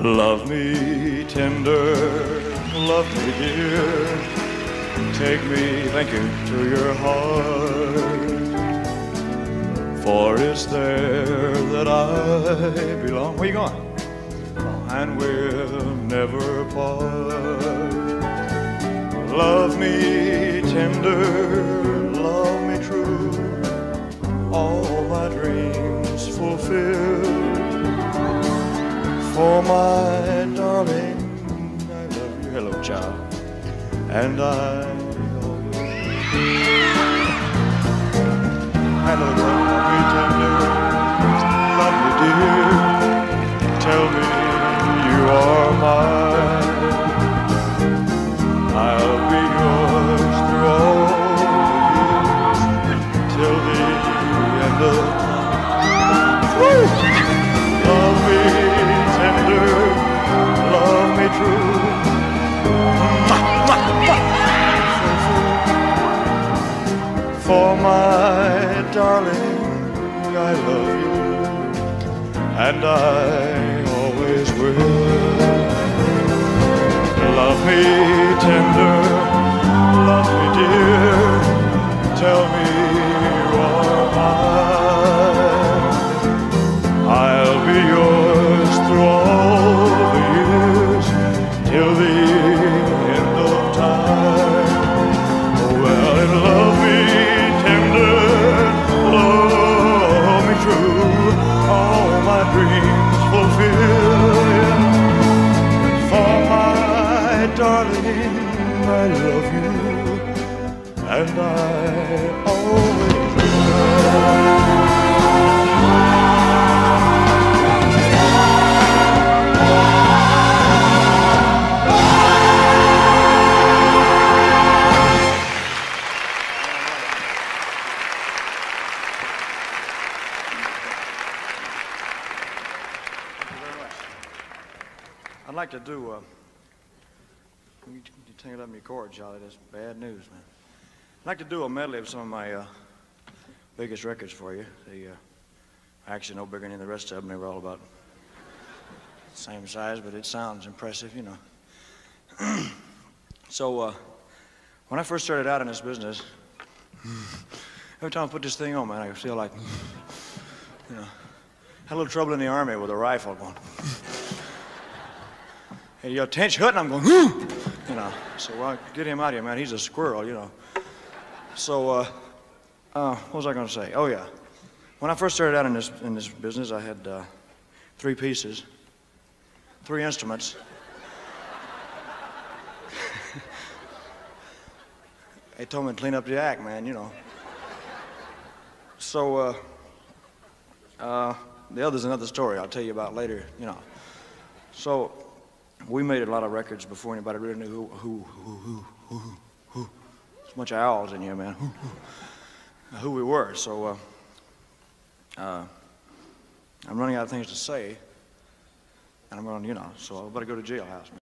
Love me tender, love me dear. Take me, thank you, to your heart. For it's there that I belong. Where you going? And we'll never part. Love me tender, For my darling, I love you. Hello, child. And I Hello, love me tender, love me dear. My darling, I love you, and I always will. Love me tender, and I always will. I'd like to do. Uh, you, tangled up in your cord, Charlie. That's bad news, man. I'd like to do a medley of some of my uh, biggest records for you. They uh, actually no bigger than the rest of them. They were all about the same size, but it sounds impressive, you know. so uh, when I first started out in this business, every time I put this thing on, man, I feel like, you know, had a little trouble in the army with a rifle going. And your tench and I'm going, you know. So well, get him out of here, man. He's a squirrel, you know. So, uh, uh, what was I going to say? Oh yeah, when I first started out in this in this business, I had uh, three pieces, three instruments. they told me to clean up the act, man. You know. So, uh, uh, the other's another story. I'll tell you about later. You know. So we made a lot of records before anybody really knew who who who who who who. There's a bunch of owls in here, man. Who we were. So uh, uh, I'm running out of things to say, and I'm going, you know. So I better go to jailhouse. Man.